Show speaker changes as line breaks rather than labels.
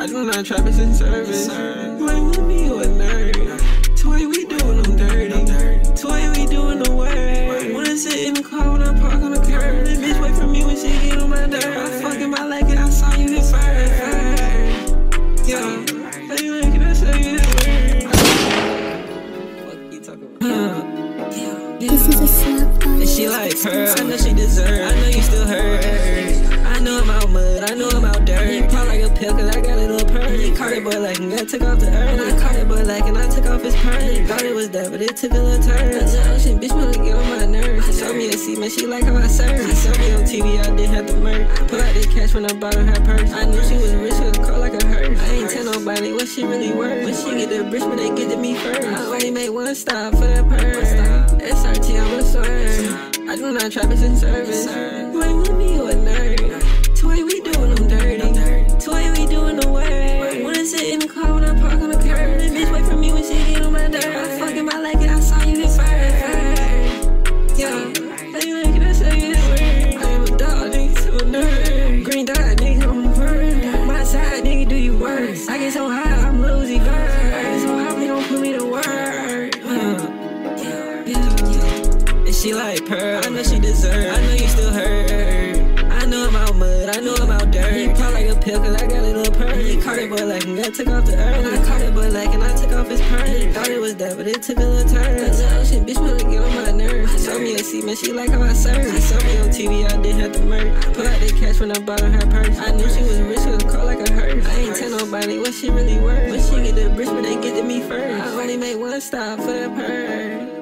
I do not trap it in service. Play with me, you a nerd. Toy, we doing them dirty. Toy, we doing the work. Wanna sit in the car when I park on the curb. This bitch wait for me when she get on my dirt. I fucking my leg and I saw you hit first. Yo, how you like it? I saw you hit first. Fuck you talking about?
This is a slap
And she like her, I know she deserve. I know you still hurt. Boy like, and I took off the earth. I caught it boy like, and I took off his purse. Thought it was that, but it took a little turn. The ocean bitch wanna get on my nerves. She showed me a seat, man, she like how I serve. She saw me on TV, I didn't have to murk. Pull out the cash when I bought of her purse. I knew she was rich, cause car like a hearse. I ain't tell nobody what she really worth. When she get the bitch, but they get to me first. I only make one stop for that purse. SRT, I'm a swerve. I do not trap it in service. Play with me, you a nerd. Toy, I get so high, I'm Lucy Bird. So how we don't put me to work? Uh, yeah. And she like Pearl, I know she deserve. I know you still hurt. I know I'm out mud, I know I'm out dirt. He pop like a pill, cause I got caught it boy like, and I took off the earth. I caught it boy like, and I took off his purse. Thought it was that, but it took a little turn. The ocean bitch wanna get on my nerves. She showed me a seat, man, she like how I serve. She saw me on TV, I didn't have to murk. Pull out the cash when I bought of her purse. I knew she was rich, cause car like a hearse. I ain't tell nobody what she really worth. When she get the bitch, but they get to me first. I only made one stop for the purse.